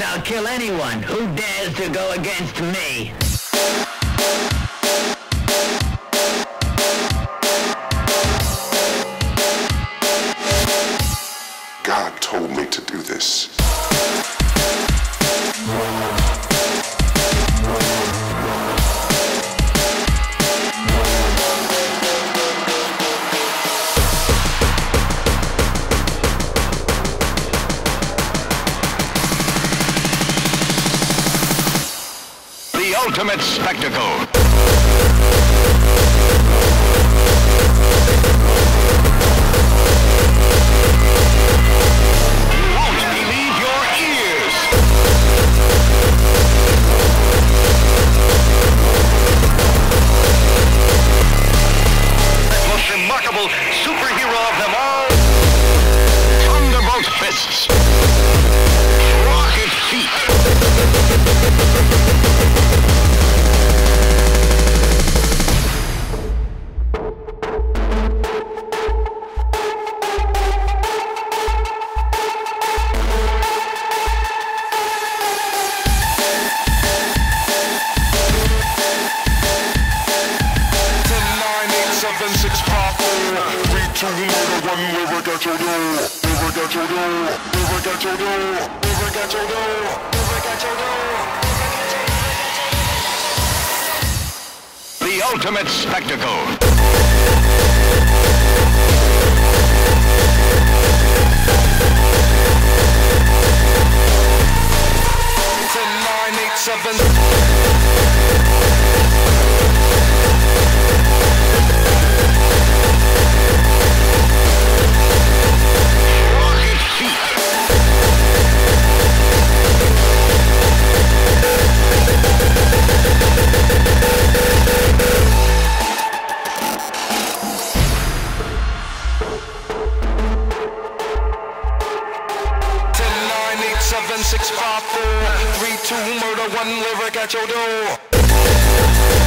and I'll kill anyone who dares to go against me. God told me to do this. Ultimate spectacle. Got your dough. Never got your dough. Never got your dough. Never got your dough. Never got your dough. The ultimate spectacle. Ten, nine, eight, seven. Seven, six, five, four, three, two, murder, one. Lyric at your door.